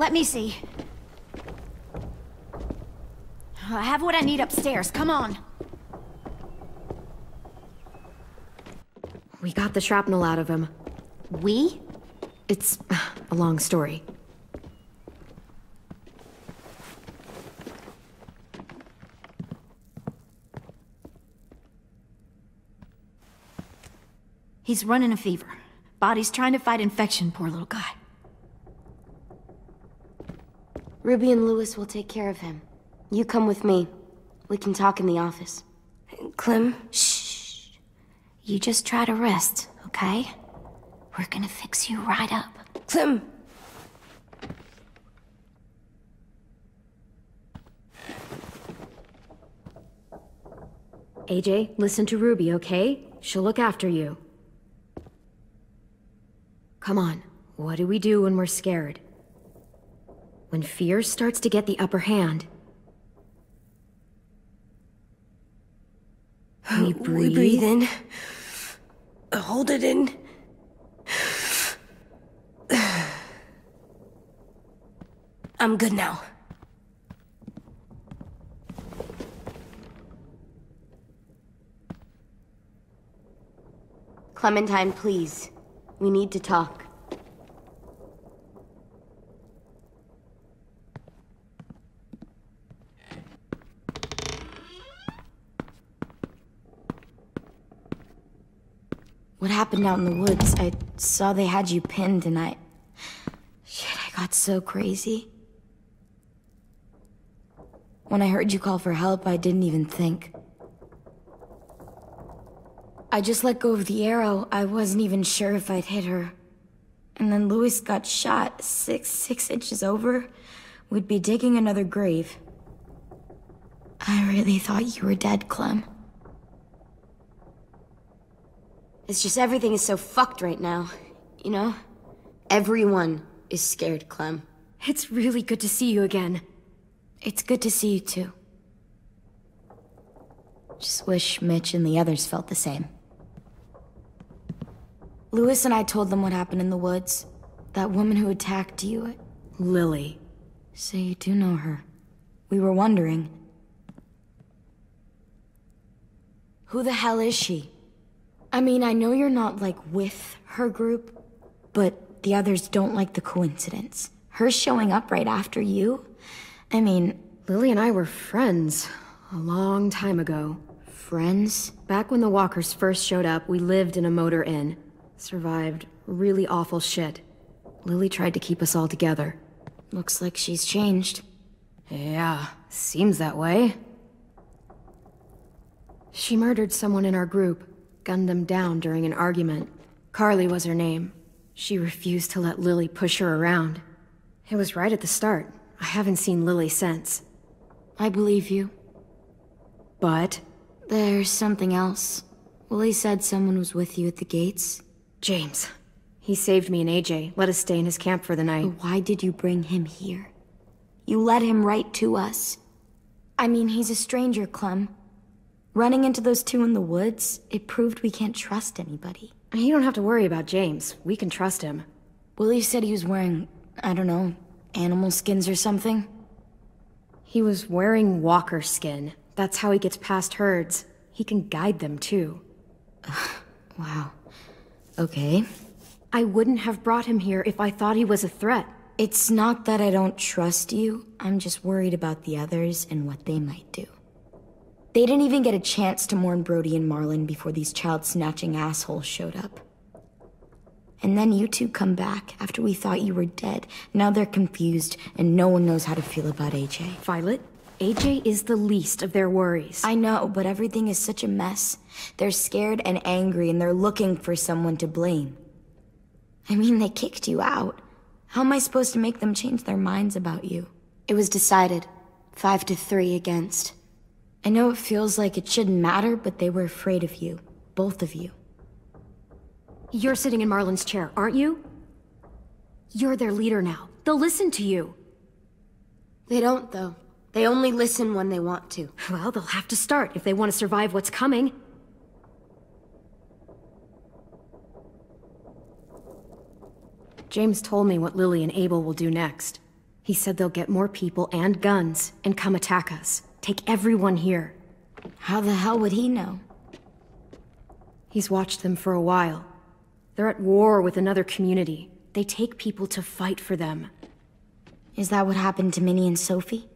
Let me see. I have what I need upstairs. Come on. We got the shrapnel out of him. We? It's a long story. He's running a fever. Body's trying to fight infection, poor little guy. Ruby and Louis will take care of him. You come with me. We can talk in the office. Clem? Shh. You just try to rest, okay? We're gonna fix you right up. Clem! AJ, listen to Ruby, okay? She'll look after you. Come on, what do we do when we're scared? When fear starts to get the upper hand, we breathe. We breathe in. Hold it in. I'm good now. Clementine, please. We need to talk. What happened out in the woods? I saw they had you pinned and I... Shit, I got so crazy. When I heard you call for help, I didn't even think. I just let go of the arrow. I wasn't even sure if I'd hit her. And then Louis got shot six, six inches over. We'd be digging another grave. I really thought you were dead, Clem. It's just everything is so fucked right now, you know? Everyone is scared, Clem. It's really good to see you again. It's good to see you too. Just wish Mitch and the others felt the same. Louis and I told them what happened in the woods. That woman who attacked you. Lily. So you do know her. We were wondering. Who the hell is she? I mean, I know you're not, like, with her group, but the others don't like the coincidence. Her showing up right after you? I mean... Lily and I were friends a long time ago. Friends? Back when the walkers first showed up, we lived in a motor inn. Survived really awful shit. Lily tried to keep us all together. Looks like she's changed. Yeah, seems that way. She murdered someone in our group, gunned them down during an argument. Carly was her name. She refused to let Lily push her around. It was right at the start. I haven't seen Lily since. I believe you. But? There's something else. Willy said someone was with you at the gates. James. He saved me and AJ, let us stay in his camp for the night. But why did you bring him here? You led him right to us. I mean, he's a stranger, Clem. Running into those two in the woods, it proved we can't trust anybody. You don't have to worry about James. We can trust him. Willy said he was wearing, I don't know, animal skins or something. He was wearing walker skin. That's how he gets past herds. He can guide them, too. wow. Okay. I wouldn't have brought him here if I thought he was a threat. It's not that I don't trust you. I'm just worried about the others and what they might do. They didn't even get a chance to mourn Brody and Marlon before these child-snatching assholes showed up. And then you two come back after we thought you were dead. Now they're confused, and no one knows how to feel about AJ. Violet, AJ is the least of their worries. I know, but everything is such a mess. They're scared and angry, and they're looking for someone to blame. I mean, they kicked you out. How am I supposed to make them change their minds about you? It was decided. Five to three against. I know it feels like it shouldn't matter, but they were afraid of you. Both of you. You're sitting in Marlon's chair, aren't you? You're their leader now. They'll listen to you. They don't, though. They only listen when they want to. Well, they'll have to start if they want to survive what's coming. James told me what Lily and Abel will do next. He said they'll get more people and guns and come attack us. Take everyone here. How the hell would he know? He's watched them for a while. They're at war with another community. They take people to fight for them. Is that what happened to Minnie and Sophie?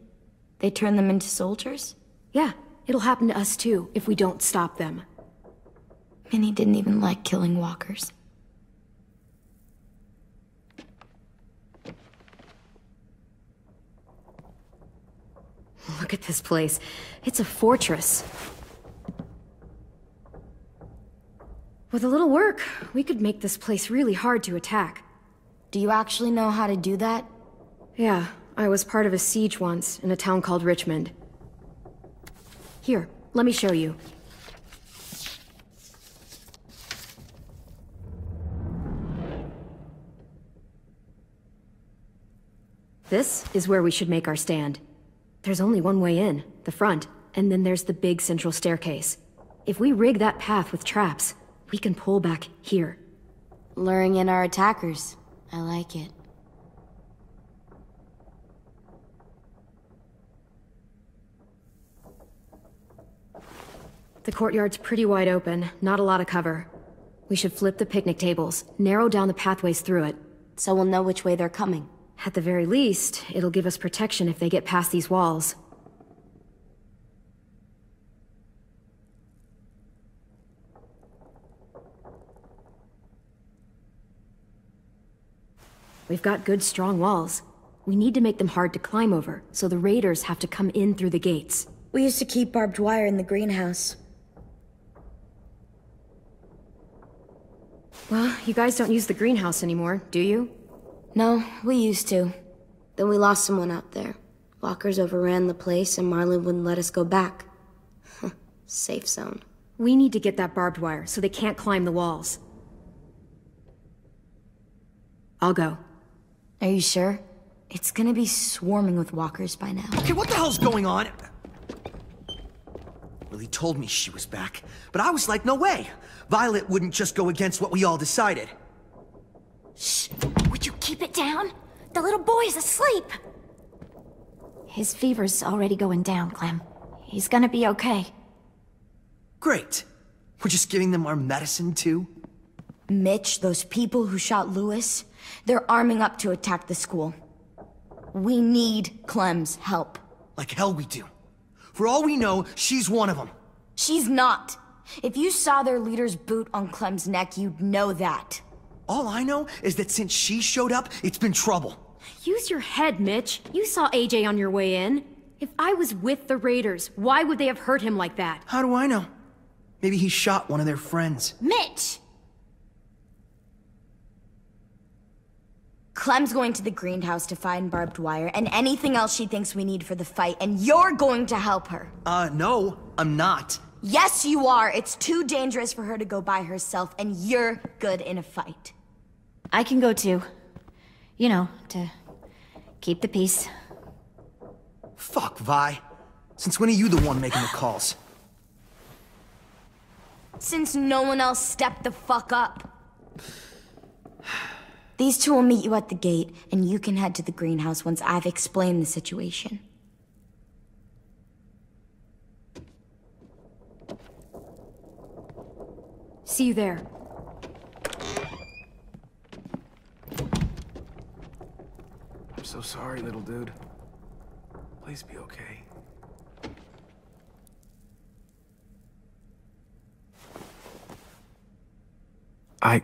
They turn them into soldiers? Yeah, it'll happen to us too, if we don't stop them. Minnie didn't even like killing walkers. Look at this place. It's a fortress. With a little work, we could make this place really hard to attack. Do you actually know how to do that? Yeah, I was part of a siege once, in a town called Richmond. Here, let me show you. This is where we should make our stand. There's only one way in, the front, and then there's the big central staircase. If we rig that path with traps, we can pull back here. Luring in our attackers. I like it. The courtyard's pretty wide open, not a lot of cover. We should flip the picnic tables, narrow down the pathways through it. So we'll know which way they're coming. At the very least, it'll give us protection if they get past these walls. We've got good, strong walls. We need to make them hard to climb over, so the raiders have to come in through the gates. We used to keep barbed wire in the greenhouse. Well, you guys don't use the greenhouse anymore, do you? No, we used to. Then we lost someone out there. Walkers overran the place and Marlon wouldn't let us go back. Safe zone. We need to get that barbed wire so they can't climb the walls. I'll go. Are you sure? It's gonna be swarming with walkers by now. Okay, what the hell's going on? Lily told me she was back, but I was like, no way. Violet wouldn't just go against what we all decided. Shh! Would you keep it down? The little boy is asleep! His fever's already going down, Clem. He's gonna be okay. Great. We're just giving them our medicine, too? Mitch, those people who shot Louis, they're arming up to attack the school. We need Clem's help. Like hell we do. For all we know, she's one of them. She's not. If you saw their leader's boot on Clem's neck, you'd know that. All I know is that since she showed up, it's been trouble. Use your head, Mitch. You saw AJ on your way in. If I was with the Raiders, why would they have hurt him like that? How do I know? Maybe he shot one of their friends. Mitch! Clem's going to the greenhouse to find barbed wire and anything else she thinks we need for the fight, and you're going to help her. Uh, no, I'm not. Yes, you are. It's too dangerous for her to go by herself, and you're good in a fight. I can go too. You know, to keep the peace. Fuck, Vi. Since when are you the one making the calls? Since no one else stepped the fuck up. These two will meet you at the gate, and you can head to the greenhouse once I've explained the situation. See you there. I'm so sorry, little dude. Please be okay. I...